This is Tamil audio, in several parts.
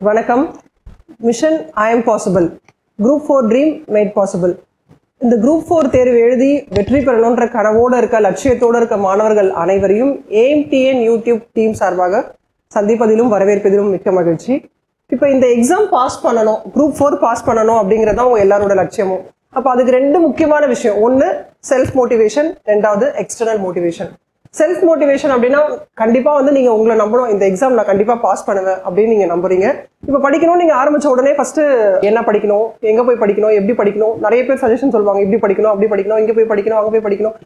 வணக்கம். Mission I'm possible group four dream made possible இந்த குரூப் ஃபோர் தேர்வு எழுதி வெற்றி பெறணுன்ற கனவோடு இருக்க லட்சியத்தோடு இருக்க மாணவர்கள் அனைவரையும் ஏஎம்டிஎன் யூடியூப் டீம் சார்பாக சந்திப்பதிலும் வரவேற்பதிலும் மிக்க மகிழ்ச்சி. இப்போ இந்த எக்ஸாம் பாஸ் பண்ணணும் குரூப் ஃபோர் பாஸ் பண்ணணும் அப்படிங்கிறது தான் உங்க எல்லாரோட லட்சியமும். அப்போ அதுக்கு ரெண்டு முக்கியமான விஷயம். ஒன்று செல்ஃப் மோட்டிவேஷன் ரெண்டாவது எக்ஸ்டர்னல் மோட்டிவேஷன் செல்ஃப் மோட்டிவேஷன் அப்படின்னா கண்டிப்பாக வந்து நீங்கள் உங்களை நம்பணும். இந்த எக்ஸாம் நான் கண்டிப்பாக பாஸ் பண்ணுவேன் அப்படின்னு நீங்கள் நம்புறீங்க. இப்போ படிக்கணும் நீங்கள் ஆரம்பித்த உடனே ஃபஸ்ட்டு என்ன படிக்கணும்? எங்கே போய் படிக்கணும்? எப்படி படிக்கணும்? நிறைய பேர் சஜஷன் சொல்லுவாங்க. இப்படி படிக்கணும் அப்படி படிக்கணும் இங்கே போய் படிக்கணும் அங்கே போய் படிக்கணும்.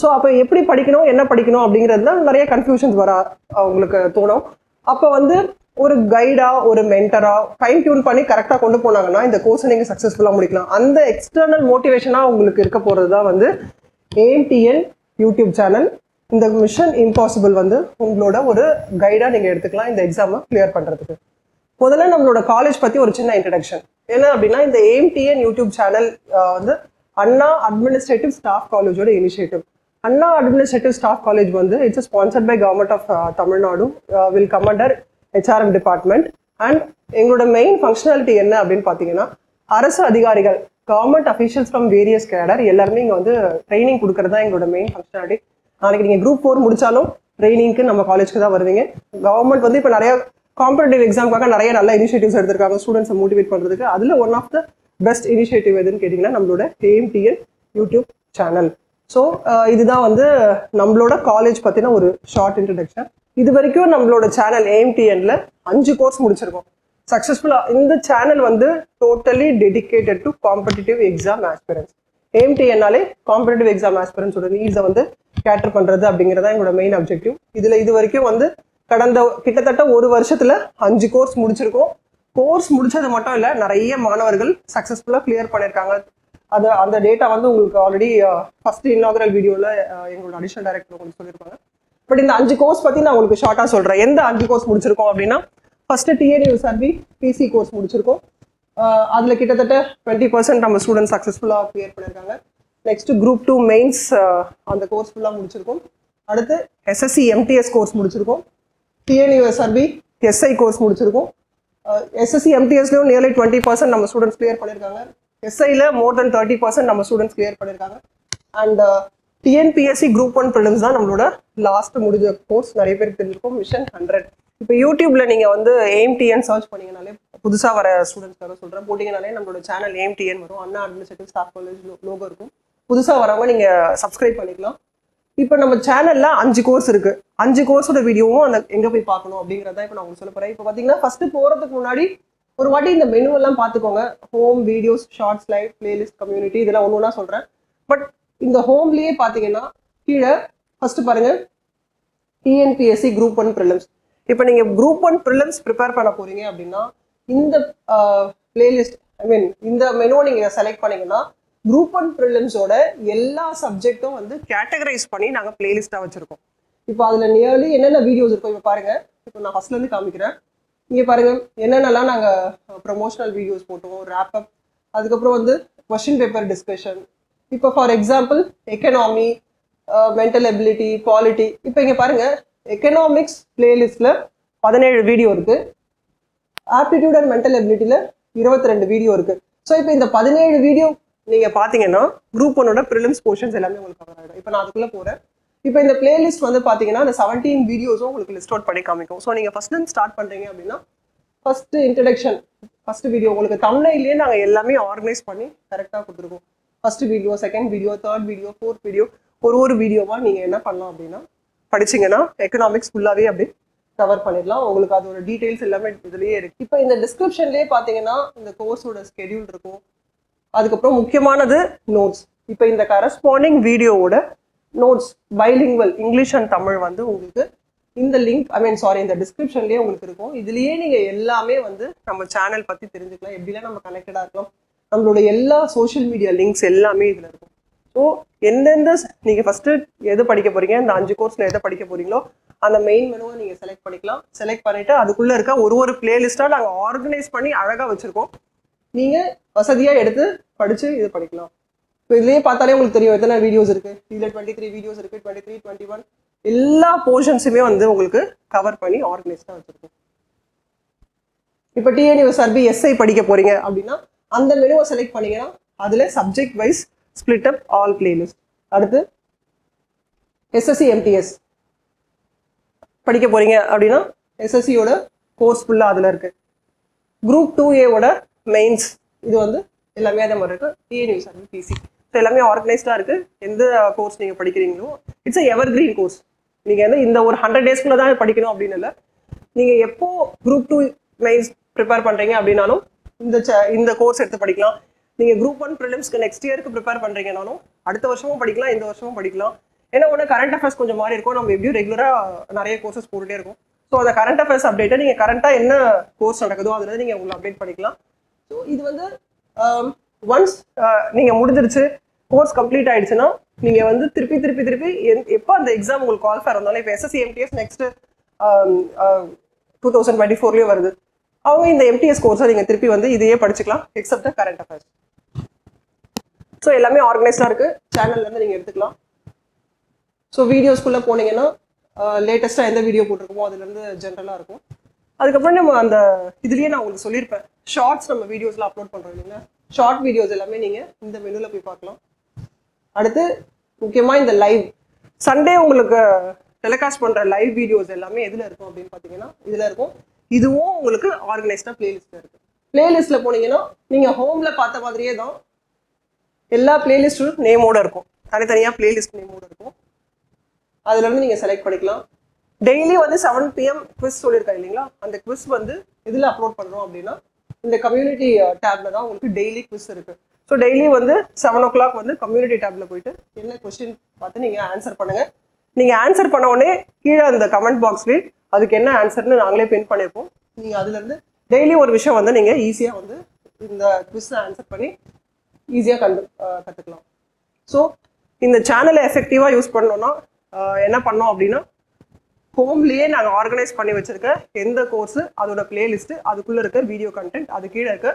ஸோ அப்போ எப்படி படிக்கணும்? என்ன படிக்கணும்? அப்படிங்கிறது தான் நிறைய கன்ஃபியூஷன்ஸ் வர உங்களுக்கு தோணும். அப்போ வந்து ஒரு கைடாக ஒரு மென்டராக ஃபைன் டியூன் பண்ணி கரெக்டாக கொண்டு போனாங்கன்னா இந்த கோர்ஸை நீங்கள் சக்ஸஸ்ஃபுல்லாக முடிக்கலாம். அந்த எக்ஸ்டர்னல் மோட்டிவேஷனாக உங்களுக்கு இருக்க போகிறது தான் வந்து ஏஎம்டிஎன் யூடியூப் சேனல் இந்த மிஷன் இம்பாசிபிள் வந்து உங்களோட ஒரு கைடாக நீங்கள் எடுத்துக்கலாம் இந்த எக்ஸாமை கிளியர் பண்ணுறதுக்கு முதல்ல நம்மளோட காலேஜ் பற்றி ஒரு சின்ன இன்ட்ரடக்ஷன் என்ன அப்படின்னா இந்த ஏஎம்டிஎன் யூடியூப் சேனல் வந்து அண்ணா அட்மினிஸ்ட்ரேட்டிவ் ஸ்டாஃப் காலேஜோட initiative Anna administrative staff college வந்து it's sponsored by government of Tamil Nadu. Will commander HRM department and எங்களோட மெயின் ஃபங்க்ஷனாலிட்டி என்ன அப்படின்னு பார்த்தீங்கன்னா அரசு அதிகாரிகள் government officials from various cadre எல்லாருமே இங்கே வந்து ட்ரைனிங் கொடுக்கறது தான் எங்களோட மெயின் ஃபங்க்ஷனாலிட்டி நாளைக்கு நீங்கள் குரூப் ஃபோர் முடிச்சாலும் ட்ரைனிங்க்கு நம்ம காலேஜ்க்கு தான் வருவீங்க. கவர்மெண்ட் வந்து இப்போ நிறைய காம்படிட்டிவ் எக்ஸாம்க்காக நிறைய நல்ல இனிஷியேட்டிவ்ஸ் எடுத்திருக்காங்க ஸ்டூடெண்ட்ஸை மோட்டிவேட் பண்ணுறதுக்கு அதில் one of the best initiative எதுன்னு கேட்டிங்கன்னா நம்மளோட ஏஎம்டிஎன் யூடியூப் சேனல் ஸோ இதுதான் வந்து நம்மளோட காலேஜ் பற்றின ஒரு ஷார்ட் இன்ட்ரடக்ஷன் இது வரைக்கும் நம்மளோட சேனல் ஏஎம்டிஎன்ல அஞ்சு கோர்ஸ் முடிச்சிருக்கோம். சக்ஸஸ்ஃபுல்லாக இந்த சேனல் வந்து totally dedicated to competitive exam aspirants ஏஎம்டிஎன்னாலே competitive exam ஆஸ்பிரன்ஸோட நீட்ஸை வந்து கேட்டர் பண்ணுறது அப்படிங்கிறதா எங்களோட மெயின் அப்ஜெக்டிவ் இதில் இது வரைக்கும் வந்து கடந்த கிட்டத்தட்ட ஒரு வருஷத்தில் அஞ்சு கோர்ஸ் முடிச்சிருக்கோம். கோர்ஸ் முடிச்சது மட்டும் இல்லை நிறைய மாணவர்கள் சக்ஸஸ்ஃபுல்லாக கிளியர் பண்ணியிருக்காங்க அது அந்த டேட்டா வந்து உங்களுக்கு ஆல்ரெடி ஃபர்ஸ்ட் இன்னாகரல் வீடியோவில் எங்களோட அடிஷனல் டைரக்டர் உங்களுக்கு சொல்லியிருப்பாங்க பட் இந்த அஞ்சு கோர்ஸ் பற்றி நான் உங்களுக்கு ஷார்ட்டாக சொல்கிறேன் எந்த அஞ்சு கோர்ஸ் முடிச்சிருக்கோம் அப்படின்னா first TNUSRB PC course முடிச்சிருக்கோம். அதில் கிட்டத்தட்ட டுவெண்ட்டி பர்சன்ட் நம்ம ஸ்டூடெண்ட் சக்ஸஸ்ஃபுல்லாக க்ளியர் பண்ணியிருக்காங்க நெக்ஸ்ட் குரூப் டூ மெயின்ஸ் அந்த கோர்ஸ் ஃபுல்லாக முடிச்சிருக்கோம். அடுத்து எஸ்எஸ்சி எம்டிஎஸ் கோர்ஸ் முடிச்சிருக்கோம். டிஎன்யூஎஸ்ஆர்பி எஸ்ஐ கோர்ஸ் முடிச்சிருக்கோம். எஸ்எஸ்சி எம்டிஎஸ்லேயும் நியர்லி டுவெண்ட்டி பர்சன்ட் நம்ம ஸ்டூடெண்ட்ஸ் கிளியர் பண்ணியிருக்காங்க எஸ்ஐயில் மோர் தென் தேர்ட்டி பர்சன்ட் நம்ம ஸ்டூடெண்ட்ஸ் கிளியர் பண்ணியிருக்காங்க and TNPSC group one prelims தான் நம்மளோட லாஸ்ட் முடிஞ்ச கோர்ஸ் நிறைய பேர் தெரிஞ்சிருக்கும். மிஷன் ஹண்ட்ரட் இப்போ யூடியூப்பில் நீங்கள் வந்து ஏஎம்டிஎன் சர்ச் பண்ணீங்கனாலே புதுசாக வர ஸ்டூடெண்ட்ஸ்க்காக சொல்கிறேன் போட்டிங்கனாலே நம்மளோட சேனல் ஏஎம்டிஎன் வரும். Anna administrative staff college logo இருக்கும். புதுசாக வரவங்க நீங்கள் சப்ஸ்கிரைப் பண்ணிக்கலாம். இப்போ நம்ம சேனலில் அஞ்சு கோர்ஸ் இருக்கு. அஞ்சு கோர்ஸோட வீடியோவும் அந்த எங்கே போய் பார்க்கணும் அப்படிங்கிறத இப்போ நான் உங்களுக்கு சொல்ல போகிறேன் இப்போ பார்த்தீங்கன்னா ஃபஸ்ட்டு போகிறதுக்கு முன்னாடி ஒரு வாட்டி இந்த மெனுவெல்லாம் பார்த்துக்கோங்க home videos shorts live playlist community இதெல்லாம் ஒன்று ஒன்றா சொல்கிறேன் பட் இந்த ஹோம்லேயே பார்த்தீங்கன்னா கீழே ஃபஸ்ட்டு பாருங்க. டிஎன்பிஎஸ்சி குரூப் ஒன் ப்ரிலிம்ஸ் இப்போ நீங்கள் குரூப் ஒன் ப்ரிலிம்ஸ் ப்ரிப்பேர் பண்ண போகிறீங்க அப்படின்னா இந்த பிளேலிஸ்ட் ஐ மீன் இந்த மெனுவை நீங்கள் செலக்ட் பண்ணீங்கன்னா குரூப் ஒன் ப்ரிலிம்ஸோட எல்லா சப்ஜெக்ட்டும் வந்து கேட்டகரைஸ் பண்ணி நாங்கள் பிளேலிஸ்ட்டாக வச்சுருக்கோம். இப்போ அதில் நியர்லி என்னென்ன வீடியோஸ் இருக்கும் இப்போ பாருங்கள் இப்போ நான் ஃபர்ஸ்ட்லேருந்து காமிக்கிறேன். இங்கே பாருங்கள் என்னென்னலாம் நாங்கள் ப்ரொமோஷனல் வீடியோஸ் போட்டோம் ரேப் அப் அதுக்கப்புறம் வந்து கொஷின் பேப்பர் டிஸ்கஷன் இப்போ for example economy mental ability polity இப்போ இங்கே பாருங்கள் எக்கனாமிக்ஸ் பிளேலிஸ்ட்டில் பதினேழு வீடியோ இருக்குது ஆப்டிடியூட் அண்ட் மென்டல் எபிலிட்டியில் இருபத்தி ரெண்டு வீடியோ இருக்குது ஸோ இப்போ இந்த பதினேழு வீடியோ நீங்கள் பார்த்தீங்கன்னா குரூப் ஒன்னோட ப்ரிலிம்ஸ் போர்ஷன்ஸ் எல்லாமே உங்களுக்கு கவர் ஆகிடும் இப்போ நான் அதுக்குள்ளே போகிறேன் இப்போ இந்த பிளேலிஸ்ட் வந்து பார்த்தீங்கன்னா அந்த செவன்டீன் வீடியோஸும் உங்களுக்கு லிஸ்ட் அவுட் பண்ணி காமிக்கும். ஸோ நீங்கள் ஃபர்ஸ்ட் இருந்து ஸ்டார்ட் பண்ணுறீங்க அப்படின்னா ஃபஸ்ட்டு இன்ட்ரடக்ஷன் ஃபர்ஸ்ட் வீடியோ உங்களுக்கு தமிழ்லேயே நாங்கள் எல்லாமே ஆர்கனைஸ் பண்ணி கரெக்டாக கொடுத்துருக்கோம் first video second video third video fourth video ஒரு ஒரு வீடியோவாக நீங்கள் என்ன பண்ணலாம் அப்படின்னா படிச்சீங்கன்னா எக்கனாமிக்ஸ் ஃபுல்லாகவே அப்படி கவர் பண்ணிடலாம். உங்களுக்கு அதோட டீட்டெயில்ஸ் எல்லாமே இதுலேயே இருக்கு. இப்போ இந்த டிஸ்கிரிப்ஷன்லயே பார்த்தீங்கன்னா இந்த கோர்ஸோட ஸ்கெடியூல் இருக்கும். அதுக்கப்புறம் முக்கியமானது நோட்ஸ் இப்போ இந்த கரஸ்பாண்டிங் வீடியோவோட notes bilingual English and Tamil வந்து உங்களுக்கு இந்த லிங்க் ஐ மீன் சாரி இந்த டிஸ்கிரிப்ஷன்லேயே உங்களுக்கு இருக்கும். இதுலேயே நீங்கள் எல்லாமே வந்து நம்ம சேனல் பற்றி தெரிஞ்சுக்கலாம். எப்படிலாம் நம்ம கனெக்டடாக இருக்கலாம் நம்மளோட எல்லா சோஷியல் மீடியா லிங்க்ஸ் எல்லாமே இதில் இருக்கும். ஸோ எந்தெந்த நீங்க ஃபஸ்ட்டு எது படிக்க போறீங்க? இந்த அஞ்சு கோர்ஸ்ல எதை படிக்க போறீங்களோ அந்த மெயின் மெனுவை நீங்க செலக்ட் பண்ணிக்கலாம். செலக்ட் பண்ணிட்டு அதுக்குள்ள இருக்க ஒரு ஒரு பிளேலிஸ்டா நாங்க ஆர்கனைஸ் பண்ணி அழகா வச்சிருக்கோம். நீங்க வசதியா எடுத்து படிச்சு இது படிக்கலாம் இப்போ இதுலயே பார்த்தாலே உங்களுக்கு தெரியும் எத்தனை வீடியோஸ் இருக்கு. இதுல டுவெண்ட்டி த்ரீ வீடியோஸ் இருக்கு. டுவெண்ட்டி த்ரீ டுவெண்ட்டி ஒன் எல்லா போர்ஷன்ஸுமே வந்து உங்களுக்கு கவர் பண்ணி ஆர்கனைஸ்டா வச்சிருக்கோம். இப்போ டிஎன்யூஎஸ்ஆர்பி எஸ்ஐ படிக்க போறீங்க அப்படின்னா அந்த மெனுவை செலக்ட் பண்ணீங்கன்னா அதில் subject wise split up all playlist அடுத்து எஸ்எஸ்சி எம்டிஎஸ் படிக்க போகிறீங்க அப்படின்னா எஸ்எஸ்சியோட கோர்ஸ் ஃபுல்லாக அதில் இருக்குது குரூப் டூ ஏவோட மெயின்ஸ் இது வந்து எல்லாமே அதே மாதிரி இருக்கு. அண்ட் பிசி ஸோ எல்லாமே ஆர்கனைஸ்டாக இருக்குது எந்த கோர்ஸ் நீங்கள் படிக்கிறீங்களோ இட்ஸ் எவர் கிரீன் கோர்ஸ் நீங்கள் வந்து இந்த ஒரு ஹண்ட்ரட் டேஸ்க்குள்ளே தான் படிக்கணும் அப்படின்னு இல்லை. நீங்கள் எப்போ குரூப் டூ மெயின்ஸ் ப்ரிப்பேர் பண்ணுறீங்க அப்படின்னாலும் இந்த ச- இந்த கோர்ஸ் எடுத்து படிக்கலாம். நீங்கள் குரூப் ஒன் ப்ரிலிம்ஸ்க்கு நெக்ஸ்ட் இயருக்கு ப்ரிப்பேர் பண்ணுறீங்கனாலும் அடுத்த வருஷமும் படிக்கலாம் இந்த வருஷமும் படிக்கலாம். ஏன்னா ஒன்று கரண்ட் அஃபேர்ஸ் கொஞ்சம் மாறி இருக்கும். நம்ம எப்படியும் ரெகுலராக நிறைய கோர்சஸ் போட்டுட்டே இருக்கும். ஸோ அந்த கரண்ட் அஃபேர்ஸ் அப்டேட்டை நீங்கள் கரண்ட்டாக என்ன கோர்ஸ் நடக்குதோ அதில் நீங்கள் உங்களை அப்டேட் பண்ணிக்கலாம். ஸோ இது வந்து um, ஒன்ஸ் நீங்கள் முடிஞ்சிருச்சு கோர்ஸ் கம்ப்ளீட் ஆயிடுச்சுன்னா நீங்கள் வந்து திருப்பி திருப்பி திருப்பி எந்- எப்போ அந்த எக்ஸாம் உங்களுக்கு குவாலிஃபை இருந்தாலும் இப்போ SSC MTS next two thousand twenty ஃபோர்லேயும் வருது. அவங்க இந்த எம்டிஎஸ் கோர்ஸை நீங்கள் திருப்பி வந்து இதையே படிச்சுக்கலாம் எக்ஸப்ட் கரண்ட் அஃபேர்ஸ் ஸோ எல்லாமே ஆர்கனைஸ்டாக இருக்குது சேனல்லேருந்து நீங்கள் எடுத்துக்கலாம். ஸோ வீடியோஸ்குள்ளே போனீங்கன்னா லேட்டஸ்ட்டாக எந்த வீடியோ போட்டிருக்கோமோ அதுலேருந்து ஜென்ரலாக இருக்கும். அதுக்கப்புறம் நம்ம அந்த இதுலேயே நான் உங்களுக்கு சொல்லியிருப்பேன். ஷார்ட்ஸ் நம்ம வீடியோஸில் அப்லோட் பண்ணுறோம் இல்லைங்களா? ஷார்ட் வீடியோஸ் எல்லாமே நீங்கள் இந்த மெனுவில் போய் பார்க்கலாம். அடுத்து முக்கியமாக இந்த லைவ் சண்டே உங்களுக்கு டெலிகாஸ்ட் பண்ணுற லைவ் வீடியோஸ் எல்லாமே எதில் இருக்கும் அப்படின்னு பார்த்தீங்கன்னா இதில் இருக்கும். இதுவும் உங்களுக்கு ஆர்கனைஸ்டாக பிளேலிஸ்ட்டில் இருக்குது பிளேலிஸ்ட்டில் போனீங்கன்னா நீங்கள் ஹோமில் பார்த்த மாதிரியே தான் எல்லா பிளேலிஸ்ட்டும் நேமோட இருக்கும். தனித்தனியாக பிளேலிஸ்ட் நேமோட இருக்கும். அதுல இருந்து நீங்க செலக்ட் பண்ணிக்கலாம். டெய்லி வந்து செவன் பிஎம் குவிஸ் சொல்லியிருக்காங்க இல்லைங்களா? அந்த குவிஸ் வந்து இதில் அப்லோட் பண்ணுறோம் அப்படின்னா இந்த கம்யூனிட்டி டேப்ல தான் உங்களுக்கு டெய்லி குவிஸ் இருக்கு. ஸோ டெய்லி வந்து செவன் ஓ கிளாக் வந்து கம்யூனிட்டி டேப்ல போயிட்டு என்ன கொஸ்டின் பார்த்து நீங்க ஆன்சர் பண்ணுங்க. நீங்க ஆன்சர் பண்ண உடனே கீழே அந்த கமெண்ட் பாக்ஸ்லேயே அதுக்கு என்ன ஆன்சர்னு நாங்களே பின் பண்ணியிருப்போம் நீங்க அதுல இருந்து டெய்லி ஒரு விஷயம் வந்து நீங்க ஈஸியா வந்து இந்த குவிஸ் ஆன்சர் பண்ணி ஈஸியாக கண்டு கற்றுக்கலாம் ஸோ இந்த சேனலை எஃபெக்டிவாக யூஸ் பண்ணோன்னா என்ன பண்ணோம் அப்படின்னா ஹோம்லேயே நாங்கள் ஆர்கனைஸ் பண்ணி வச்சுருக்க எந்த கோர்ஸு அதோட பிளேலிஸ்ட்டு அதுக்குள்ளே இருக்க வீடியோ கண்டென்ட் அது கீழே இருக்க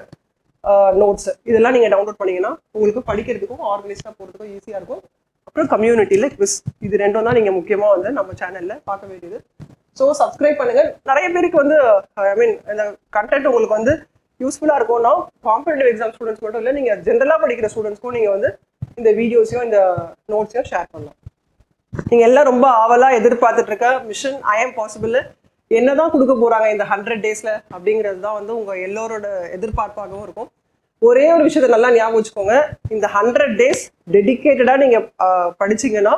நோட்ஸ் இதெல்லாம் நீங்கள் டவுன்லோட் பண்ணீங்கன்னா உங்களுக்கு படிக்கிறதுக்கும் ஆர்கனைஸ்டாக போகிறதுக்கும் ஈஸியாக இருக்கும். அப்புறம் கம்யூனிட்டியில் குவிஸ் இது ரெண்டும் தான் நீங்கள் முக்கியமாக வந்து நம்ம சேனலில் பார்க்க வேண்டியது. ஸோ சப்ஸ்கிரைப் பண்ணுங்கள் நிறைய பேருக்கு வந்து ஐ மீன் இந்த கண்டென்ட் உங்களுக்கு வந்து யூஸ்ஃபுல்லாக இருக்கும்னா காம்படிட்டிவ் எக்ஸாம் ஸ்டூடெண்ட்ஸ் மட்டும் இல்லை நீங்கள் ஜென்ரலாக படிக்கிற ஸ்டூடெண்ட்ஸ்க்கும் நீங்கள் வந்து இந்த வீடியோஸையும் இந்த நோட்ஸையும் ஷேர் பண்ணலாம். நீங்கள் எல்லாம் ரொம்ப ஆவலாக எதிர்பார்த்துட்டு இருக்க மிஷன் ஐ எம் பாசிபிள் என்னதான் கொடுக்க போகிறாங்க இந்த ஹண்ட்ரட் டேஸில் அப்படிங்கிறது தான் வந்து உங்கள் எல்லோரோட எதிர்பார்ப்பாகவும் இருக்கும். ஒரே ஒரு விஷயத்தை நல்லா ஞாபகம் வச்சுக்கோங்க. இந்த ஹண்ட்ரட் டேஸ் டெடிக்கேட்டடாக நீங்கள் படிச்சிங்கன்னா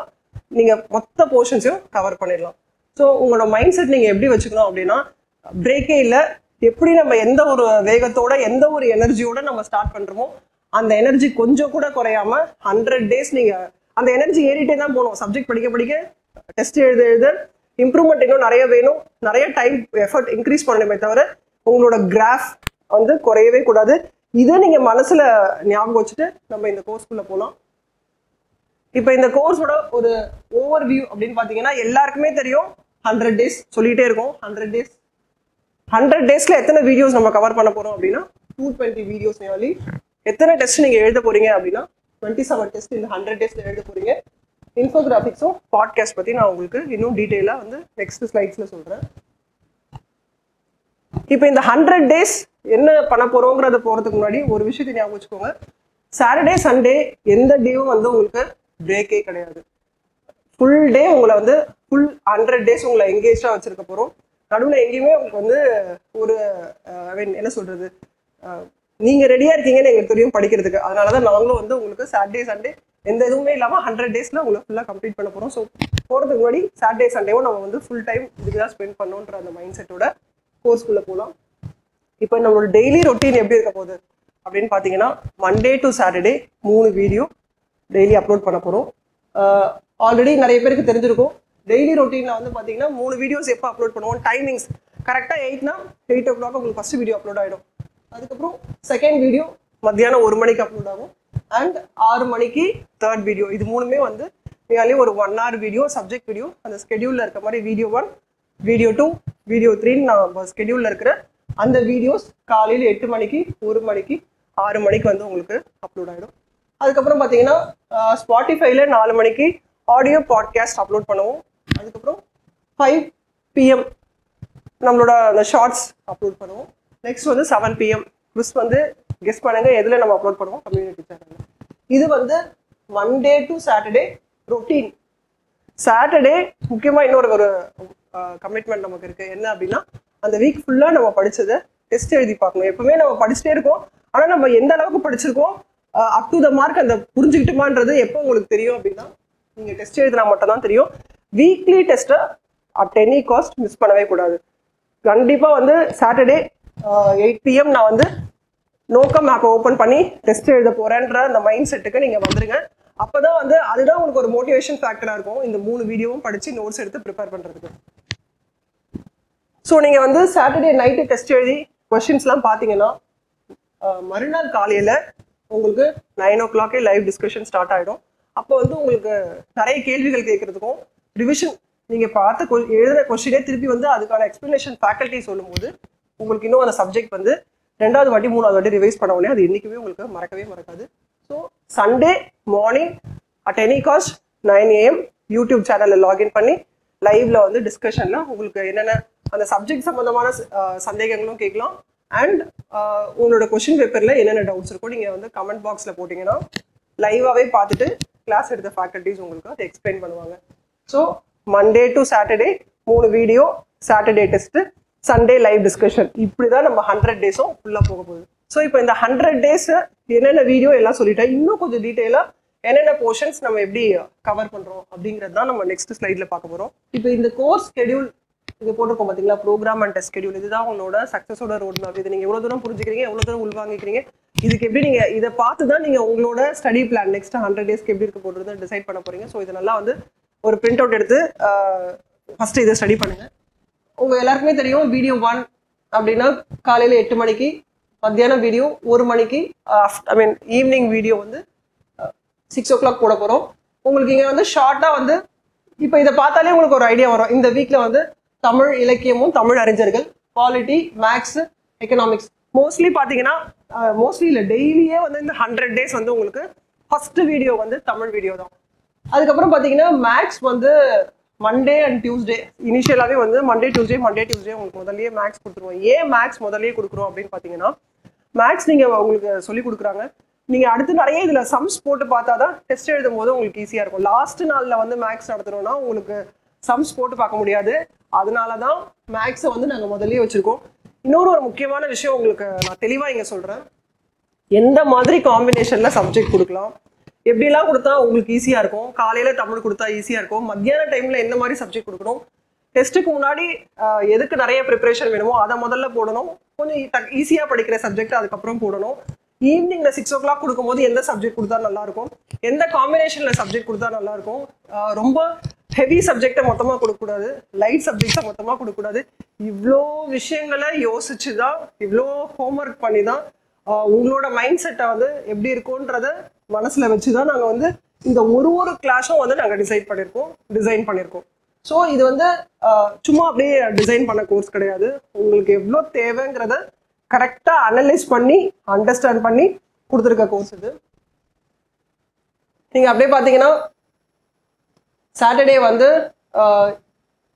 படிச்சீங்கன்னா மொத்த போர்ஷன்ஸையும் கவர் பண்ணிடலாம். ஸோ உங்களோட மைண்ட் செட் நீங்கள் எப்படி வச்சுக்கணும் அப்படின்னா பிரேக்கே இல்லை எப்படி நம்ம எந்த ஒரு வேகத்தோட எந்த ஒரு எனர்ஜியோட நம்ம ஸ்டார்ட் பண்ணுறோமோ அந்த எனர்ஜி கொஞ்சம் கூட குறையாம ஹண்ட்ரட் டேஸ் நீங்கள் அந்த எனர்ஜி ஏறிட்டே தான் போகணும். சப்ஜெக்ட் படிக்க படிக்க டெஸ்ட் எழுத எழுத இம்ப்ரூவ்மெண்ட் இன்னும் நிறைய வேணும். நிறைய டைம் எஃபர்ட் இன்க்ரீஸ் பண்ணணுமே தவிர உங்களோட கிராஃப் வந்து குறையவே கூடாது. இதை நீங்கள் மனசில் ஞாபகம் வச்சுட்டு நம்ம இந்த கோர்ஸ்க்குள்ளே போகலாம் இப்போ இந்த கோர்ஸோட ஒரு ஓவர் வியூ அப்படின்னு பார்த்தீங்கன்னா எல்லாருக்குமே தெரியும். ஹண்ட்ரட் டேஸ் சொல்லிகிட்டே இருக்கோம். ஹண்ட்ரட் டேஸ் ஹண்ட்ரட் டேஸில் எத்தனை வீடியோஸ் நம்ம கவர் பண்ண போகிறோம் அப்படின்னா டூ டுவெண்ட்டி வீடியோஸ் நியர்லி எத்தனை டெஸ்ட் நீங்கள் எழுத போகிறீங்க அப்படின்னா டுவெண்ட்டி செவன் டெஸ்ட் இந்த ஹண்ட்ரட் டேஸில் எழுத போகிறீங்க இன்ஃபோகிராஃபிக்ஸும் பாட்காஸ்ட் பற்றி நான் உங்களுக்கு இன்னும் டீட்டெயிலாக வந்து நெக்ஸ்ட் ஸ்லைட்ஸில் சொல்கிறேன் இப்போ இந்த ஹண்ட்ரட் டேஸ் என்ன பண்ண போகிறோங்கிறத போகிறதுக்கு முன்னாடி ஒரு விஷயத்தை ஞாபகம் வச்சுக்கோங்க. சாட்டர்டே சண்டே எந்த டேவும் வந்து உங்களுக்கு பிரேக்கே கிடையாது. ஃபுல் டே உங்களை வந்து ஃபுல் ஹண்ட்ரட் டேஸ் உங்களை எங்கேஜாக வச்சுருக்க போகிறோம் நடுவில் எங்கேயுமே உங்களுக்கு வந்து ஒரு ஐ மீன் என்ன சொல்கிறது நீங்க ரெடியா இருக்கீங்கன்னு எங்களுக்கு தெரியும் படிக்கிறதுக்கு. அதனால தான் நாங்களும் வந்து உங்களுக்கு சாட்டர்டே சண்டே எந்த இதுவுமே இல்லாமல் ஹண்ட்ரட் டேஸ்ல உங்களை ஃபுல்லாக கம்ப்ளீட் பண்ண போகிறோம் ஸோ போறதுக்கு முன்னாடி சாட்டர்டே சண்டேவும் நம்ம வந்து ஃபுல் டைம் இதுக்கு தான் ஸ்பெண்ட் பண்ணோன்ற அந்த மைண்ட் செட்டோட கோர்ஸ்குள்ள போகலாம் இப்போ நம்மளோட டெய்லி ரொட்டீன் எப்படி இருக்க போகுது அப்படின்னு பார்த்தீங்கன்னா மண்டே டு சாட்டர்டே மூணு வீடியோ டெய்லி அப்லோட் பண்ண போகிறோம் ஆல்ரெடி நிறைய பேருக்கு தெரிஞ்சிருக்கும். டெய்லி ரொட்டீனில் வந்து பார்த்தீங்கன்னா மூணு வீடியோஸ் எப்போ அப்லோட் பண்ணுவோம்? டைமிங்ஸ் கரெக்டாக எயிட்னா எயிட் ஓ கிளாக் உங்களுக்கு ஃபஸ்ட் வீடியோ அப்லோட் ஆகிடும் அதுக்கப்புறம் செகண்ட் வீடியோ மத்தியானம் ஒரு மணிக்கு அப்லோட் ஆகும். அண்ட் ஆறு மணிக்கு தேர்ட் வீடியோ இது மூணுமே வந்து நியர்லி ஒரு one hour video subject video அந்த ஸ்கெடியூலில் இருக்க மாதிரி video one video two video த்ரீன்னு நான் ஸ்கெடியூலில் இருக்கிற அந்த வீடியோஸ் காலையில் எட்டு மணிக்கு ஒரு மணிக்கு ஆறு மணிக்கு வந்து உங்களுக்கு அப்லோட் ஆகிடும் அதுக்கப்புறம் பார்த்தீங்கன்னா ஸ்பாட்டிஃபைல நாலு மணிக்கு ஆடியோ பாட்காஸ்ட் அப்லோட் பண்ணுவோம். அதுக்கப்புறம் ஃபைவ் பிஎம் நம்மளோட அந்த ஷார்ட்ஸ் அப்லோட் பண்ணுவோம். நெக்ஸ்ட் வந்து செவன் பிஎம் குவிஸ் வந்து கெஸ் பண்ணுங்க எதில் நம்ம அப்லோட் பண்ணுவோம்? கம்யூனிட்டி சேனல் இது வந்து Monday to Saturday routine Saturday முக்கியமாக இன்னொரு ஒரு கமிட்மெண்ட் நமக்கு இருக்குது என்ன அப்படின்னா அந்த வீக் ஃபுல்லாக நம்ம படித்ததை டெஸ்ட் எழுதி பார்க்கணும். எப்பவுமே நம்ம படிச்சுட்டே இருக்கோம். ஆனால் நம்ம எந்த அளவுக்கு படிச்சிருக்கோம் அப் டு த மார்க் அந்த புரிஞ்சுக்கிட்டுமான்றது எப்போ உங்களுக்கு தெரியும் அப்படின்னா நீங்கள் டெஸ்ட் எழுதினா மட்டும்தான் தெரியும். வீக்லி டெஸ்ட்டை அட் எனி காஸ்ட் மிஸ் பண்ணவே கூடாது. கண்டிப்பாக வந்து சாட்டர்டே எயிட் பிஎம் நான் வந்து நோக்கம் ஆப்பை ஓப்பன் பண்ணி டெஸ்ட் எழுத போகிறேன்ற அந்த மைண்ட் செட்டுக்கு நீங்கள் வந்துருங்க. அப்பதான் வந்து அதுதான் உங்களுக்கு ஒரு மோட்டிவேஷன் ஃபேக்டராக இருக்கும். இந்த மூணு வீடியோவும் படித்து நோட்ஸ் எடுத்து ப்ரிப்பேர் பண்ணுறதுக்கு ஸோ நீங்கள் வந்து சாட்டர்டே நைட்டு டெஸ்ட் எழுதி கொஷின்ஸ்லாம் பார்த்தீங்கன்னா மறுநாள் காலையில் உங்களுக்கு நைன் ஓ கிளாக்கே லைவ் டிஸ்கஷன் ஸ்டார்ட் ஆகிடும் அப்போ வந்து உங்களுக்கு நிறைய கேள்விகள் கேட்குறதுக்கும் ரிவிஷன் நீங்கள் பார்த்த கொ- எழுதுன கொஷினே திருப்பி வந்து அதுக்கான எக்ஸ்ப்ளனேஷன் ஃபேக்கல்ட்டி சொல்லும்போது உங்களுக்கு இன்னும் அந்த சப்ஜெக்ட் வந்து ரெண்டாவது வாட்டி மூணாவது வாட்டி ரிவைஸ் பண்ண உடனே அது என்றைக்குமே உங்களுக்கு மறக்கவே மறக்காது. So Sunday morning at any cost nine AM YouTube சேனலில் லாகின் பண்ணி லைவ்ல வந்து டிஸ்கஷனில் உங்களுக்கு என்னென்ன அந்த சப்ஜெக்ட் சம்மந்தமான சந்தேகங்களும் கேட்கலாம். அண்ட் உங்களோட கொஷின் பேப்பரில் என்னென்ன டவுட்ஸ் இருக்கோ நீங்கள் வந்து கமெண்ட் பாக்ஸில் போட்டிங்கன்னா லைவாகவே பார்த்துட்டு கிளாஸ் எடுத்த ஃபேக்கல்ட்டிஸ் உங்களுக்கு அதை எக்ஸ்பிளைன் பண்ணுவாங்க. ஸோ மண்டே டு சாட்டர்டே மூணு video Saturday test Sunday live discussion இப்படி தான் நம்ம ஹண்ட்ரட் டேஸும் ஃபுல்லாக போக போகுது. ஸோ இப்போ இந்த ஹண்ட்ரட் டேஸ் என்னென்ன வீடியோ எல்லாம் சொல்லிட்டேன் இன்னும் கொஞ்சம் டீட்டெயிலாக என்னென்ன போர்ஷன்ஸ் நம்ம எப்படி கவர் பண்ணுறோம் அப்படிங்கிறது தான் நம்ம நெக்ஸ்ட் ஸ்லைடில் பார்க்க போகிறோம் இப்போ இந்த கோர்ஸ் ஸ்கெடியூல் இது போட்டிருக்கோம் பார்த்தீங்களா ப்ரோக்ராம் அண்ட் டெஸ்ட் ஸ்கெடியூல் இதுதான் உங்களோட சக்ஸஸோட ரோட் மேப் இது நீங்கள் எவ்வளோ தூரம் புரிஞ்சுக்கிறீங்க எவ்வளோ தூரம் உள்வாங்கிக்கிறீங்க இதுக்கு எப்படி நீங்கள் இதை பார்த்து தான் நீங்கள் உங்களோட ஸ்டடி பிளான் நெக்ஸ்ட் ஹண்ட்ரட் டேஸ்க்கு எப்படி இருக்க போடுறது டிசைட் பண்ண போகிறீங்க ஸோ இது நல்லா வந்து ஒரு பிரிண்ட் அவுட் எடுத்து ஃபஸ்ட்டு இதை ஸ்டடி பண்ணுங்கள் உங்கள் எல்லாருக்குமே தெரியும் வீடியோ ஒன் அப்படின்னா காலையில் எட்டு மணிக்கு மத்தியானம் வீடியோ ஒரு மணிக்கு ஐ மீன் ஈவினிங் வீடியோ வந்து சிக்ஸ் ஓ கிளாக் போட போகிறோம் உங்களுக்கு இங்கே வந்து ஷார்ட்டாக வந்து இப்போ இதை பார்த்தாலே உங்களுக்கு ஒரு ஐடியா வரும். இந்த வீக்கில் வந்து தமிழ் இலக்கியமும் தமிழ் அறிஞர்கள் பாலிட்டி மேக்ஸ் எக்கனாமிக்ஸ் மோஸ்ட்லி பார்த்தீங்கன்னா மோஸ்ட்லி இல்லை டெய்லியே வந்து இந்த ஹண்ட்ரட் டேஸ் வந்து உங்களுக்கு ஃபஸ்ட்டு வீடியோ வந்து தமிழ் வீடியோ தான். அதுக்கப்புறம் பார்த்தீங்கன்னா மேக்ஸ் வந்து மண்டே அண்ட் டியூஸ்டே இனிஷியலாகவே வந்து மண்டே டியூஸ்டே மண்டே டியூஸ்டே உங்களுக்கு முதல்லயே மேக்ஸ் கொடுத்துருவோம். ஏன் மேக்ஸ் முதல்லயே கொடுக்குறோம் அப்படின்னு பார்த்தீங்கன்னா மேக்ஸ் நீங்கள் உங்களுக்கு சொல்லி கொடுக்குறாங்க. நீங்கள் அடுத்து நிறைய இதில் சம்ஸ் போட்டு பார்த்தா தான் டெஸ்ட் எழுதும் போது உங்களுக்கு ஈஸியாக இருக்கும். லாஸ்ட் நாளில் வந்து மேக்ஸ் நடத்துகிறோம்னா உங்களுக்கு சம்ஸ் போட்டு பார்க்க முடியாது. அதனால தான் மேக்ஸை வந்து நாங்கள் முதல்லயே வச்சுருக்கோம். இன்னொரு ஒரு முக்கியமான விஷயம் உங்களுக்கு நான் தெளிவாக இங்கே சொல்கிறேன் எந்த மாதிரி காம்பினேஷனில் சப்ஜெக்ட் கொடுக்கலாம்? எப்படிலாம் கொடுத்தா உங்களுக்கு ஈஸியாக இருக்கும்? காலையில் தமிழ் கொடுத்தா ஈஸியாக இருக்கும்? மத்தியான டைமில் எந்த மாதிரி சப்ஜெக்ட் கொடுக்கணும்? டெஸ்ட்டுக்கு முன்னாடி எதுக்கு நிறைய ப்ரிப்பரேஷன் வேணுமோ அதை முதல்ல போடணும். கொஞ்சம் ஈஸியாக படிக்கிற சப்ஜெக்ட் அதுக்கப்புறம் போடணும். ஈவினிங்ல சிக்ஸ் ஓ கிளாக் கொடுக்கும்போது எந்த சப்ஜெக்ட் கொடுத்தா நல்லா இருக்கும் எந்த காம்பினேஷன்ல சப்ஜெக்ட் கொடுத்தா நல்லா இருக்கும் ரொம்ப ஹெவி சப்ஜெக்டை மொத்தமாக கொடுக்கக்கூடாது. லைட் சப்ஜெக்டை மொத்தமாக கொடுக்கக்கூடாது. இவ்வளோ விஷயங்களை யோசிச்சு தான் இவ்வளோ ஹோம்ஒர்க் பண்ணி தான் உங்களோட மைண்ட் செட்டை வந்து எப்படி இருக்கும்ன்றத மனசுல வச்சு தான் நாங்கள் வந்து இந்த ஒரு ஒரு கிளாஷும் வந்து நாங்கள் டிசைட் பண்ணியிருக்கோம் டிசைன் பண்ணியிருக்கோம் ஸோ இது வந்து சும்மா அப்படியே டிசைன் பண்ண கோர்ஸ் கிடையாது. உங்களுக்கு எவ்வளோ தேவைங்கிறத கரெக்டாக அனலைஸ் பண்ணி அண்டர்ஸ்டாண்ட் பண்ணி கொடுத்துருக்க கோர்ஸ் இது. நீங்கள் அப்படியே பார்த்தீங்கன்னா சாட்டர்டே வந்து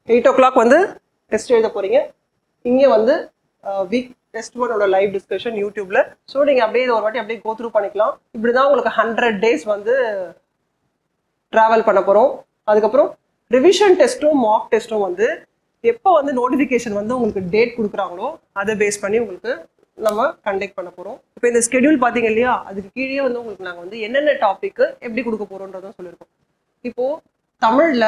எயிட் ஓ கிளாக் வந்து டெஸ்ட் எழுத போகிறீங்க இங்கே வந்து வீக் டெஸ்ட் ஒன்னோட லைவ் டிஸ்கஷன் யூடியூப்ல. ஸோ நீங்கள் அப்படியே ஒரு வாட்டி அப்படியே கோ த்ரூ பண்ணிக்கலாம். இப்படி தான் உங்களுக்கு ஹண்ட்ரட் டேஸ் வந்து ட்ராவல் பண்ண போகிறோம் அதுக்கப்புறம் ரிவிஷன் டெஸ்ட்டும் மாக் டெஸ்ட்டும் வந்து எப்போ வந்து நோட்டிஃபிகேஷன் வந்து உங்களுக்கு டேட் கொடுக்குறாங்களோ அதை பேஸ் பண்ணி உங்களுக்கு நம்ம கண்டக்ட் பண்ண போகிறோம் இப்போ இந்த ஸ்கெடியூல் பார்த்தீங்க இல்லையா? அதுக்கு கீழே வந்து உங்களுக்கு நாங்கள் வந்து என்னென்ன டாப்பிக்கு எப்படி கொடுக்க போகிறோன்றதும் சொல்லியிருக்கோம் இப்போது தமிழில்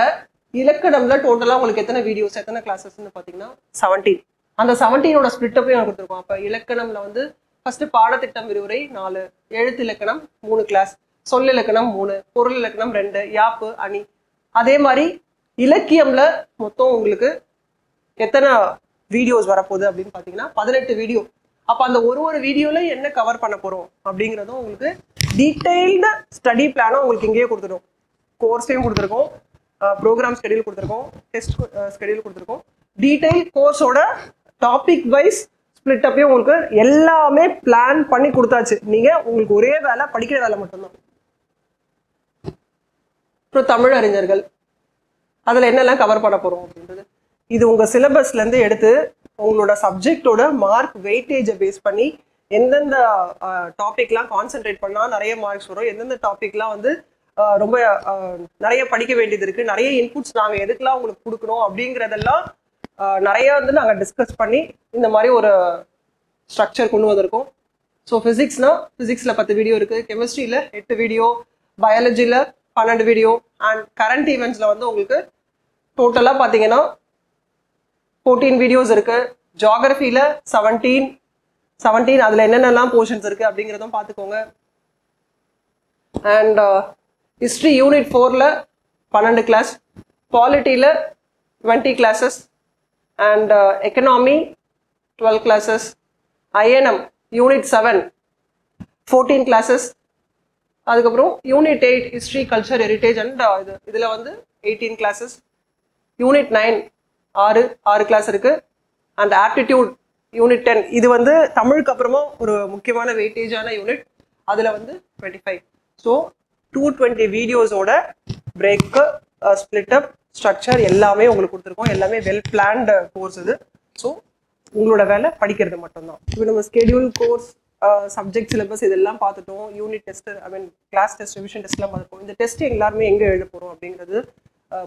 இலக்கணம்ல டோட்டலாக உங்களுக்கு எத்தனை வீடியோஸ் எத்தனை கிளாஸஸ்ன்னு பார்த்தீங்கன்னா செவன்டீன் அந்த செவன்டீனோட ஸ்பிளிட்டப்பையும் நான் கொடுத்துருக்கோம் அப்போ இலக்கணம்ல வந்து ஃபர்ஸ்ட் பாடத்திட்டம் விரிவுரை நாலு எழுத்து இலக்கணம் மூணு கிளாஸ் சொல் இலக்கணம் மூணு பொருள் இலக்கணம் ரெண்டு யாப்பு அணி. அதே மாதிரி இலக்கியம்ல மொத்தம் உங்களுக்கு எத்தனை வீடியோஸ் வரப்போகுது அப்படின்னு பார்த்தீங்கன்னா பதினெட்டு வீடியோ அப்போ அந்த ஒரு ஒரு வீடியோல என்ன கவர் பண்ண போறோம் அப்படிங்கிறதும் உங்களுக்கு டீட்டெயில்டு ஸ்டடி பிளானும் உங்களுக்கு இங்கேயே கொடுத்துரும் கோர்ஸையும் கொடுத்துருக்கோம். ப்ரோக்ராம் ஸ்கெடியூல் கொடுத்துருக்கோம். டெஸ்ட் ஸ்கெடியூல் கொடுத்துருக்கோம். டீட்டெயில் கோர்ஸோட டாபிக் வைஸ் ஸ்பிளிட் அப்பையும் உங்களுக்கு எல்லாமே பிளான் பண்ணி கொடுத்தாச்சு. நீங்கள் உங்களுக்கு ஒரே வேலை படிக்கிற வேலை மட்டும்தான். அப்புறம் தமிழ் அறிஞர்கள். அதில் என்னெல்லாம் கவர் பண்ண போகிறோம் அப்படின்றது. இது உங்கள் சிலபஸ்லேருந்து எடுத்து உங்களோட சப்ஜெக்டோட மார்க் வெயிட்டேஜை பேஸ் பண்ணி எந்தெந்த டாபிக்லாம் கான்சென்ட்ரேட் பண்ணால் நிறைய மார்க்ஸ் வரும் எந்தெந்த டாபிக்லாம் வந்து ரொம்ப நிறைய படிக்க வேண்டியது இருக்குது நிறைய இன்புட்ஸ் நாங்கள் எதுக்கெல்லாம் உங்களுக்கு கொடுக்கணும் அப்படிங்கிறதெல்லாம் நிறைய வந்து நாங்கள் டிஸ்கஸ் பண்ணி இந்த மாதிரி ஒரு ஸ்ட்ரக்சர் கொண்டு வந்திருக்கோம். ஸோ ஃபிசிக்ஸ்னால் ஃபிசிக்ஸில் பத்து வீடியோ இருக்குது கெமிஸ்ட்ரியில் எட்டு வீடியோ பயாலஜியில் பன்னெண்டு வீடியோ அண்ட் கரண்ட் ஈவெண்ட்ஸில் வந்து உங்களுக்கு டோட்டலாக பார்த்தீங்கன்னா ஃபோர்டீன் வீடியோஸ் இருக்குது ஜாகிரஃபியில் செவன்டீன் செவன்டீன் அதில் என்னென்னலாம் போர்ஷன்ஸ் இருக்குது அப்படிங்கிறதும் பார்த்துக்கோங்க அண்ட் ஹிஸ்ட்ரி யூனிட் ஃபோரில் பன்னெண்டு class பாலிட்டியில் twenty classes and economy twelve classes. INM unit seven fourteen classes. அதுக்கப்புறம் unit eight history culture heritage and இது இதில் வந்து எயிட்டீன் கிளாஸஸ் யூனிட் நைன் ஆறு ஆறு கிளாஸ் இருக்குது அண்ட் ஆப்டிடியூட் யூனிட் டென் இது வந்து தமிழுக்கு அப்புறமா ஒரு முக்கியமான வெயிட்டேஜான யூனிட் அதில் வந்து twenty five so two twenty வீடியோஸோட பிரேக்கு ஸ்பிளிட் அப் ஸ்ட்ரக்சர் எல்லாமே உங்களுக்கு கொடுத்துருக்கோம். எல்லாமே வெல் பிளான்டு கோர்ஸ் இது. ஸோ உங்களோட வேலை படிக்கிறது மட்டும்தான். இப்போ நம்ம ஸ்கெடியூல் கோர்ஸ் சப்ஜெக்ட் சிலபஸ் இதெல்லாம் பார்த்துட்டோம். Unit test I mean class test revision டெஸ்ட்லாம் பார்த்துருக்கோம் இந்த டெஸ்ட் எல்லாருமே எங்கே எழுத போகிறோம் அப்படிங்கிறது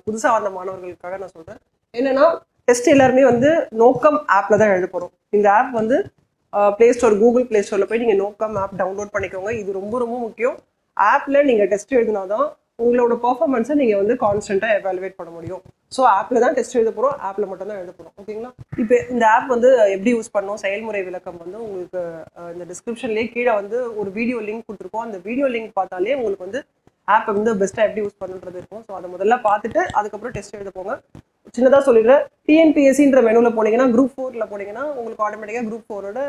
புதுசாக வந்த மாணவர்களுக்காக நான் சொல்கிறேன் என்னன்னா டெஸ்ட் எல்லாருமே வந்து நோக்கம் ஆப்பில் தான் எழுத போகிறோம் இந்த ஆப் வந்து ப்ளே ஸ்டோர் கூகுள் ப்ளே ஸ்டோரில் போய் நீங்கள் நோக்கம் ஆப் டவுன்லோட் பண்ணிக்கோங்க. இது ரொம்ப ரொம்ப முக்கியம். ஆப்பில் நீங்கள் டெஸ்ட் எழுதினா தான் உங்களோட பர்ஃபார்மன்ஸை நீங்கள் வந்து கான்ஸ்டண்ட்டாக எவாலுவேட் பண்ண முடியும். ஸோ ஆப்பில் தான் டெஸ்ட் எழுத போகிறோம் ஆப்பில் மட்டும் தான் எழுத போகிறோம் ஓகேங்களா இப்போ இந்த ஆப் வந்து எப்படி யூஸ் பண்ணணும் செயல்முறை விளக்கம் வந்து உங்களுக்கு இந்த டிஸ்கிரிப்ஷன்லேயே கீழே வந்து ஒரு வீடியோ லிங்க் கொடுத்துருக்கோம். அந்த வீடியோ லிங்க் பார்த்தாலே உங்களுக்கு வந்து ஆப் வந்து பெஸ்ட்டாக எப்படி யூஸ் பண்ணுன்றது இருக்கும். ஸோ அதை முதல்ல பார்த்துட்டு அதுக்கப்புறம் டெஸ்ட் எழுத போங்க. சின்னதாக சொல்லிடுறேன். டிஎன்பிஎஸ்சின்ற மெனுவில் போனீங்கன்னா குரூப் ஃபோரில் போனீங்கன்னா உங்களுக்கு ஆட்டோமேட்டிக்காக குரூப் ஃபோரோட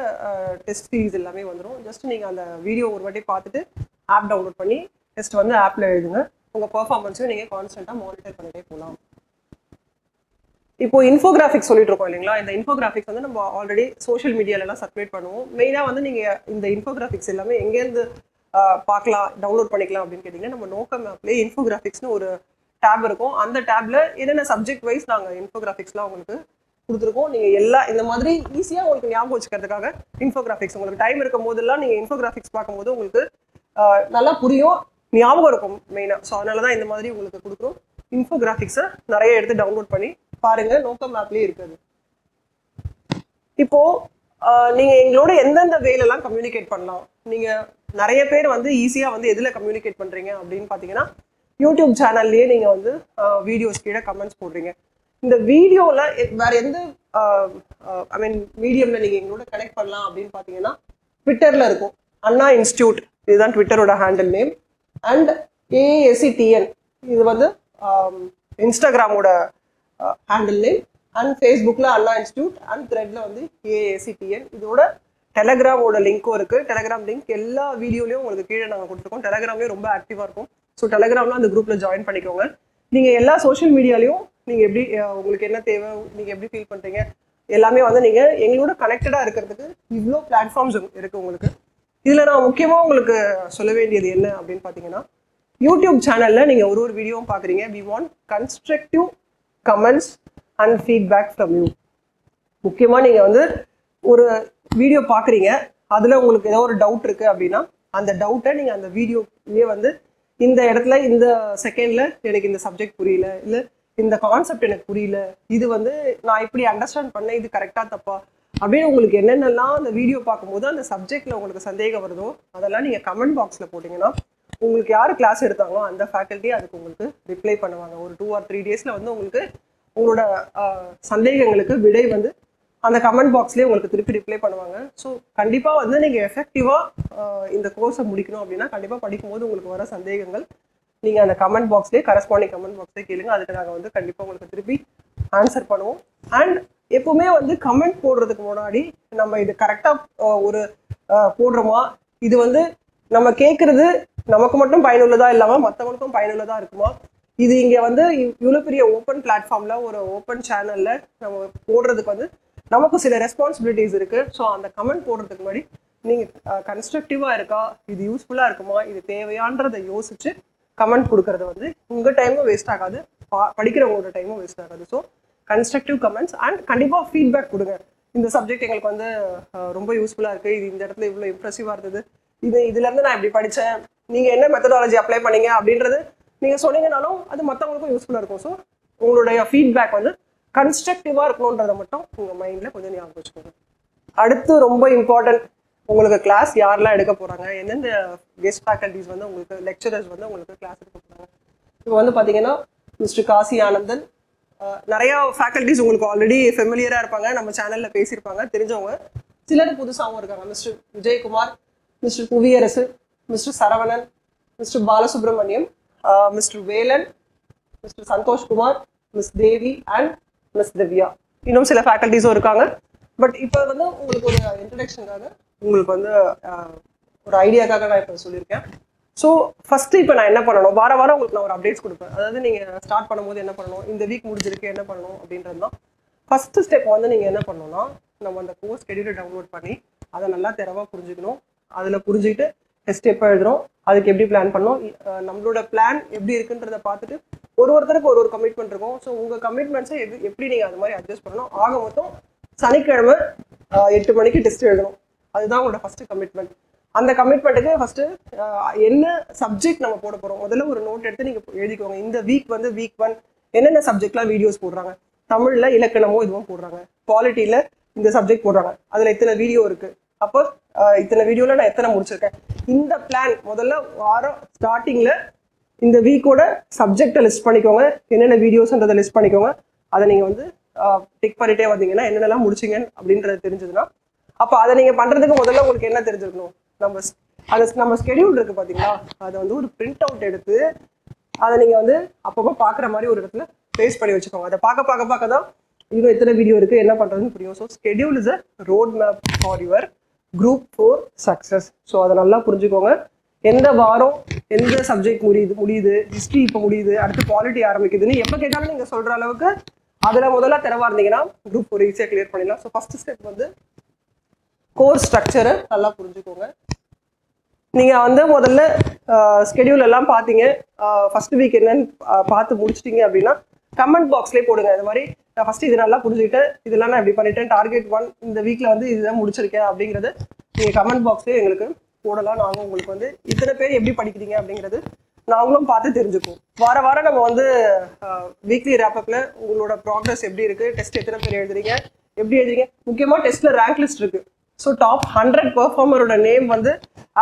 டெஸ்ட் ஃபீஸ் எல்லாமே வந்துடும் ஜஸ்ட் நீங்கள் அந்த வீடியோ ஒரு வாட்டி பார்த்துட்டு ஆப் டவுன்லோட் பண்ணி டெஸ்ட் வந்து ஆப்பில் எழுதுங்க. உங்கள் பர்ஃபார்மன்ஸையும் நீங்கள் கான்ஸ்டண்ட்டாக மானிட்டர் பண்ணிட்டே போகலாம் இப்போ இன்ஃபோகிராஃபிக்ஸ் சொல்லிட்டு இருக்கோம் இல்லைங்களா? இந்த இன்ஃபோகிராஃபிக்ஸ் வந்து நம்ம ஆல்ரெடி சோஷியல் மீடியாலலாம் சர்க்குலேட் பண்ணுவோம். மெயினாக வந்து நீங்கள் இந்த இன்ஃபோகிராஃபிக்ஸ் எல்லாமே எங்கேருந்து ஆஹ், பார்க்கலாம் டவுன்லோட் பண்ணிக்கலாம் அப்படின்னு கேட்டிங்கன்னா நம்ம நோக்கம் மேப்லேயே இன்ஃபோகிராஃபிக்ஸ்னு ஒரு டேப் இருக்கும். அந்த டேப்ல என்னென்ன சப்ஜெக்ட் வைஸ் நாங்கள் இன்ஃபோகிராஃபிக்ஸ்லாம் உங்களுக்கு கொடுத்துருக்கோம். நீங்கள் எல்லா இந்த மாதிரி ஈஸியாக உங்களுக்கு ஞாபகம் வச்சுக்கிறதுக்காக இன்ஃபோகிராஃபிக்ஸ் உங்களுக்கு டைம் இருக்கும் போதெல்லாம் நீங்கள் இன்ஃபோகிராஃபிக்ஸ் பார்க்கும்போது உங்களுக்கு நல்லா புரியும். ஞாபகம் இருக்கும் மெயினாக ஸோ அதனால தான் இந்த மாதிரி உங்களுக்கு கொடுக்குறோம். இன்ஃபோகிராஃபிக்ஸை நிறைய எடுத்து டவுன்லோட் பண்ணி பாருங்கள் நோக்கம் ஆப்லேயே இருக்குது. இப்போ நீங்கள் எங்களோட எந்தெந்த வேலெல்லாம் கம்யூனிகேட் பண்ணலாம்? நீங்க நிறைய பேர் வந்து ஈஸியா வந்து எதில் கம்யூனிகேட் பண்றீங்க அப்படின்னு பார்த்தீங்கன்னா யூடியூப் சேனல்லையே நீங்கள் வந்து வீடியோஸ் கீழே கமெண்ட்ஸ் போடுறீங்க. இந்த வீடியோவில் வேற எந்த ஐ மீன் மீடியமில் நீங்க எங்களோட கனெக்ட் பண்ணலாம் அப்படின்னு பார்த்தீங்கன்னா ட்விட்டர்ல இருக்கும். அண்ணா இன்ஸ்டியூட் இதுதான் ட்விட்டரோட ஹேண்டில் நேம் அண்ட் ஏஎஸ்சிடிஎன் இது வந்து இன்ஸ்டாகிராமோட ஹேண்டில் நேம் அண்ட் ஃபேஸ்புக்கில் அண்ணா இன்ஸ்டியூட் அண்ட் த்ரெட்டில் வந்து ஏஏசிடிஎன் இதோட டெலகிராமோட லிங்க்கும் இருக்குது டெலகிராம் லிங்க் எல்லா வீடியோலையும் உங்களுக்கு கீழே நாங்கள் கொடுத்துருக்கோம். டெலகிராம்லேயும் ரொம்ப ஆக்டிவாக இருக்கும். ஸோ டெலகிராம்லாம் அந்த குரூப்பில் ஜாயின் பண்ணிக்கோங்க. நீங்கள் எல்லா சோஷியல் மீடியாலையும் நீங்கள் எப்படி uh, உங்களுக்கு என்ன தேவை நீங்கள் எப்படி ஃபீல் பண்ணுறீங்க எல்லாமே வந்து நீங்கள் எங்களோட கனெக்டடாக இருக்கிறதுக்கு இவ்வளோ பிளாட்ஃபார்ம்ஸ் இருக்குது உங்களுக்கு. இதில் நான் முக்கியமாக உங்களுக்கு சொல்ல வேண்டியது என்ன அப்படின்னு பார்த்தீங்கன்னா யூடியூப் சேனலில் நீங்கள் ஒரு ஒரு வீடியோவும் பார்க்குறீங்க we want constructive comments and feedback from you முக்கியமாக நீங்கள் வந்து ஒரு வீடியோ பார்க்குறீங்க அதில் உங்களுக்கு ஏதோ ஒரு டவுட் இருக்குது அப்படின்னா அந்த டவுட்டை நீங்கள் அந்த வீடியோலேயே வந்து இந்த இடத்துல இந்த செகண்டில் எனக்கு இந்த சப்ஜெக்ட் புரியல இல்லை இந்த கான்செப்ட் எனக்கு புரியல இது வந்து நான் இப்படி அண்டர்ஸ்டாண்ட் பண்ணேன் இது கரெக்டாக தப்பா அப்படின்னு உங்களுக்கு என்னென்னலாம் அந்த வீடியோ பார்க்கும்போது அந்த சப்ஜெக்டில் உங்களுக்கு சந்தேகம் வருதோ அதெல்லாம் நீங்கள் கமெண்ட் பாக்ஸில் போட்டிங்கன்னா உங்களுக்கு யார் கிளாஸ் எடுத்தாங்களோ அந்த ஃபேக்கல்ட்டி அதுக்கு உங்களுக்கு ரிப்ளை பண்ணுவாங்க. ஒரு டூ ஆர் த்ரீ டேஸில் வந்து உங்களுக்கு உங்களோட சந்தேகங்களுக்கு விடை வந்து அந்த கமெண்ட் பாக்ஸ்லேயே உங்களுக்கு திருப்பி ரிப்ளை பண்ணுவாங்க. ஸோ கண்டிப்பாக வந்து நீங்கள் எஃபெக்டிவாக இந்த கோர்ஸை முடிக்கணும் அப்படின்னா கண்டிப்பாக படிக்கும்போது உங்களுக்கு வர சந்தேகங்கள் நீங்கள் அந்த கமெண்ட் பாக்ஸ்லேயே கரஸ்பாண்டிங் கமெண்ட் பாக்ஸ்லேயே கேளுங்க. அதுக்கு நாங்கள் வந்து கண்டிப்பாக உங்களுக்கு திருப்பி ஆன்சர் பண்ணுவோம். அண்ட் எப்பவுமே வந்து கமெண்ட் போடுறதுக்கு முன்னாடி நம்ம இது கரெக்டாக ஒரு போடுறோமா? இது வந்து நம்ம கேட்குறது நமக்கு மட்டும் பயனுள்ளதாக இல்லாமல் மற்றவங்களுக்கும் பயனுள்ளதாக இருக்குமா? இது இங்கே வந்து இவ்வளோ பெரிய ஓப்பன் பிளாட்ஃபார்மில் ஒரு ஓப்பன் சேனலில் நம்ம போடுறதுக்கு வந்து நமக்கு சில ரெஸ்பான்சிபிலிட்டிஸ் இருக்குது ஸோ அந்த கமெண்ட் போடுறதுக்கு முன்னாடி நீங்கள் கன்ஸ்ட்ரக்டிவாக இருக்கா? இது யூஸ்ஃபுல்லாக இருக்குமா? இது தேவையான்றதை யோசிச்சு கமெண்ட் கொடுக்கறது வந்து உங்கள் டைமும் வேஸ்ட் ஆகாது. பா படிக்கிறவங்களோட டைமும் வேஸ்ட் ஆகாது. ஸோ கன்ஸ்ட்ரக்டிவ் கமெண்ட்ஸ் அண்ட் கண்டிப்பாக ஃபீட்பேக் கொடுங்க. இந்த சப்ஜெக்ட் எங்களுக்கு வந்து ரொம்ப யூஸ்ஃபுல்லாக இருக்குது இது இந்த இடத்துல இவ்வளோ இம்ப்ரெசிவாக இருந்தது. இது இதுலேருந்து நான் இப்படி படித்தேன் நீங்கள் என்ன மெத்தடாலஜி அப்ளை பண்ணீங்க அப்படின்றது நீங்கள் சொன்னீங்கனாலும் அது மற்றவங்களுக்கும் யூஸ்ஃபுல்லாக இருக்கும். ஸோ உங்களுடைய ஃபீட்பேக் வந்து கன்ஸ்ட்ரக்டிவாக இருக்கணுன்றதை மட்டும் உங்கள் மைண்டில் கொஞ்சம் ஞாபகம் வச்சுக்கோங்க. அடுத்து ரொம்ப இம்பார்ட்டன்ட் உங்களுக்கு கிளாஸ் யாரெல்லாம் எடுக்க போகிறாங்க எந்தெந்த கெஸ்ட் ஃபேக்கல்டிஸ் வந்து உங்களுக்கு லெக்சரர்ஸ் வந்து உங்களுக்கு கிளாஸ் எடுக்க போகிறாங்க இப்போ வந்து பார்த்தீங்கன்னா மிஸ்டர் காசி ஆனந்தன் நிறைய ஃபேக்கல்டிஸ் உங்களுக்கு ஆல்ரெடி ஃபெமிலியராக இருப்பாங்க. நம்ம சேனலில் பேசியிருப்பாங்க தெரிஞ்சவங்க. சிலர் புதுசாகவும் இருக்காங்க. Mister Vijayakumar mister Puviyarasu mister Saravanan mister Balasubramaniam mister Velan mister Santhoshkumar miss Devi and miss Divya. இன்னும் சில ஃபேக்கல்டிஸும் இருக்காங்க. பட் இப்போ வந்து உங்களுக்கு ஒரு இன்ட்ரடக்ஷனுக்காக உங்களுக்கு வந்து ஒரு ஐடியாக்காக நான் இப்போ சொல்லியிருக்கேன். ஸோ ஃபஸ்ட்டு இப்போ நான் என்ன பண்ணணும்? வார வாரம் உங்களுக்கு நான் ஒரு அப்டேட்ஸ் கொடுப்பேன். அதாவது நீங்கள் ஸ்டார்ட் பண்ணும்போது என்ன பண்ணணும்? இந்த வீக் முடிஞ்சிருக்கு என்ன பண்ணணும்? அப்படின்றது தான். ஃபஸ்ட்டு ஸ்டெப் வந்து நீங்கள் என்ன பண்ணணும்னா நம்ம அந்த கோர்ஸ் ஸ்கெடியூலை டவுன்லோட் பண்ணி அதை நல்லா தெரவாக புரிஞ்சுக்கணும். அதில் புரிஞ்சுக்கிட்டு டெஸ்ட் எப்போ எழுதுறோம்? அதுக்கு எப்படி பிளான் பண்ணோம்? நம்மளோட பிளான் எப்படி இருக்குன்றத பார்த்துட்டு ஒரு ஒருத்தருக்கு ஒரு ஒரு கமிட்மெண்ட் இருக்கும். ஸோ உங்கள் கமிட்மெண்ட்ஸை எது எப்படி நீங்கள் அது மாதிரி அட்ஜஸ்ட் பண்ணணும்? ஆக மொத்தம் சனிக்கிழமை எட்டு மணிக்கு டெஸ்ட் எழுதணும். அதுதான் உங்களோட ஃபஸ்ட்டு கமிட்மெண்ட் அந்த கமிட்மெண்ட்டுக்கு ஃபஸ்ட்டு என்ன சப்ஜெக்ட் நம்ம போட போகிறோம் முதல்ல ஒரு நோட் எடுத்து நீங்கள் எழுதிக்கோங்க. இந்த வீக் வந்து வீக் ஒன் என்னென்ன சப்ஜெக்ட்லாம் வீடியோஸ் போடுறாங்க? தமிழில் இலக்கணமோ இதுவும் போடுறாங்க. குவாலிட்டியில் இந்த சப்ஜெக்ட் போடுறாங்க. அதில் இத்தனை வீடியோ இருக்குது அப்போ இத்தனை வீடியோவில் நான் எத்தனை முடிச்சிருக்கேன்? இந்த பிளான் முதல்ல வாரம் ஸ்டார்டிங்கில் இந்த வீக்கோட சப்ஜெக்டை லிஸ்ட் பண்ணிக்கோங்க. என்னென்ன வீடியோஸ்ன்றதை லிஸ்ட் பண்ணிக்கோங்க. அதை நீங்கள் வந்து டிக் பண்ணிட்டே வந்தீங்கன்னா என்னென்னலாம் முடிச்சிங்க அப்படின்றது தெரிஞ்சதுன்னா அப்போ அதை நீங்கள் பண்ணுறதுக்கு முதல்ல உங்களுக்கு என்ன தெரிஞ்சிருக்கணும்? நம்ம அதை நம்ம ஸ்கெடியூல் இருக்கு பார்த்தீங்களா அதை வந்து ஒரு பிரிண்ட் அவுட் எடுத்து அதை நீங்கள் வந்து அப்பப்போ பார்க்குற மாதிரி ஒரு இடத்துல பேஸ்ட் பண்ணி வச்சுக்கோங்க. அதை பார்க்க பார்க்க பார்க்க தான் இன்னும் எத்தனை வீடியோ இருக்குது என்ன பண்ணுறதுன்னு புரியும். So schedule is a road map for your group four success so அதை நல்லா புரிஞ்சுக்கோங்க. எந்த வாரம் எந்த சப்ஜெக்ட் முடியுது முடியுது ஹிஸ்ட்ரி இப்போ முடியுது அடுத்து பாலிட்டி ஆரம்பிக்குதுன்னு எப்போ கேட்டாலும் நீங்கள் சொல்கிற அளவுக்கு அதில் முதல்ல திறவா இருந்தீங்கன்னா குரூப் ஒரு ஈஸியாக கிளியர் பண்ணிடலாம். ஸோ ஃபஸ்ட் ஸ்டெப் வந்து கோர்ஸ் ஸ்ட்ரக்சரை நல்லா புரிஞ்சுக்கோங்க. நீங்கள் வந்து முதல்ல ஸ்கெடியூல் எல்லாம் பார்த்தீங்க ஃபர்ஸ்ட் வீக் என்னன்னு பார்த்து முடிச்சிட்டிங்க அப்படின்னா கமெண்ட் பாக்ஸ்லேயே போடுங்க. இந்த மாதிரி நான் ஃபஸ்ட்டு இது நல்லா புரிஞ்சுக்கிட்டேன். இதெல்லாம் நான் இப்படி பண்ணிட்டேன். டார்கெட் ஒன் இந்த வீக்கில் வந்து இதுதான் முடிச்சிருக்கேன் அப்படிங்கிறது நீங்கள் கமெண்ட் பாக்ஸ்லேயே எங்களுக்கு போடலாம். நாங்கள் உங்களுக்கு வந்து இத்தனை பேர் எப்படி படிக்கிறீங்க அப்படிங்கிறது நாங்களும் பார்த்து தெரிஞ்சுக்குவோம். வார வாரம் நம்ம வந்து வீக்லி ரேப்பப்பில் உங்களோட ப்ராக்ரஸ் எப்படி இருக்குது டெஸ்ட் எத்தனை பேர் எழுதுறீங்க? எப்படி எழுதுறீங்க? முக்கியமாக டெஸ்ட்டில் ரேங்க் லிஸ்ட் இருக்குது ஸோ டாப் ஹண்ட்ரட் பெர்ஃபார்மரோட நேம் வந்து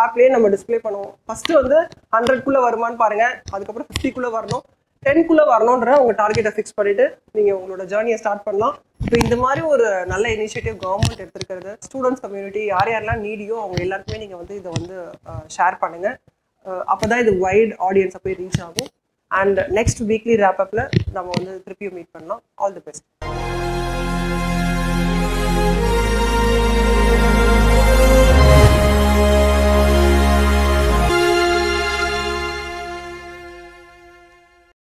ஆப்லேயே நம்ம டிஸ்ப்ளே பண்ணுவோம். ஃபஸ்ட்டு வந்து ஹண்ட்ரட்குள்ளே வருமான்னு பாருங்கள் அதுக்கப்புறம் ஃபிஃப்டிக்குள்ளே வரணும். டென்க்குள்ளே வரணுன்ற உங்கள் டார்கெட்டை ஃபிக்ஸ் பண்ணிவிட்டு நீங்கள் உங்களோட ஜேர்னியை ஸ்டார்ட் பண்ணலாம். இப்போ இந்த மாதிரி ஒரு நல்ல இனிஷியேட்டிவ் கவர்மெண்ட் எடுத்துருக்கிறது ஸ்டூடெண்ட்ஸ் கம்யூனிட்டி யார் யாரெல்லாம் நீடியோ அவங்க எல்லாருக்குமே நீங்கள் வந்து இதை வந்து ஷேர் பண்ணுங்கள் அப்போ தான் இது வைட் ஆடியன்ஸை போய் ரீச் ஆகும். அண்ட் நெக்ஸ்ட் வீக்லி ரேப்பப்பில் நம்ம வந்து திருப்பியும் மீட் பண்ணலாம். All the best